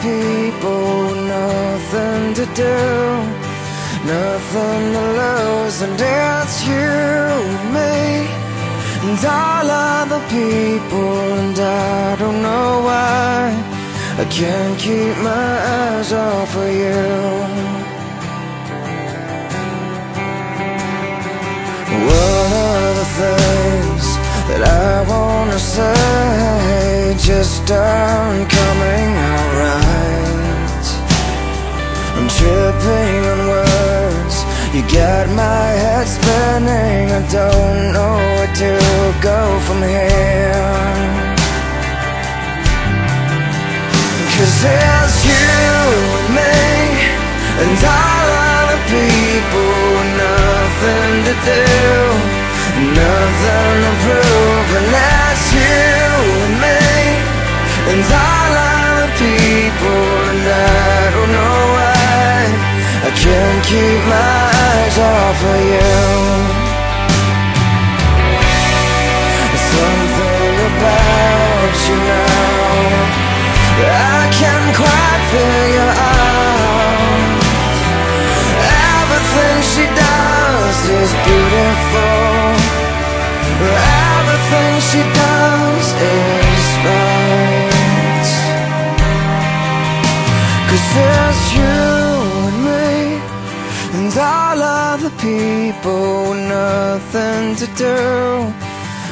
people, nothing to do. Nothing to lose, and it's you and me, and all other people, and I don't know why I can't keep my eyes off of you. What are the things that I wanna say just aren't got my head spinning. I don't know where to go from here. Cause it's you and me And all other people. Nothing to do. Nothing to prove I can't quite figure out Everything she does is beautiful. Everything she does is right. Cause there's you and me And all other people nothing to do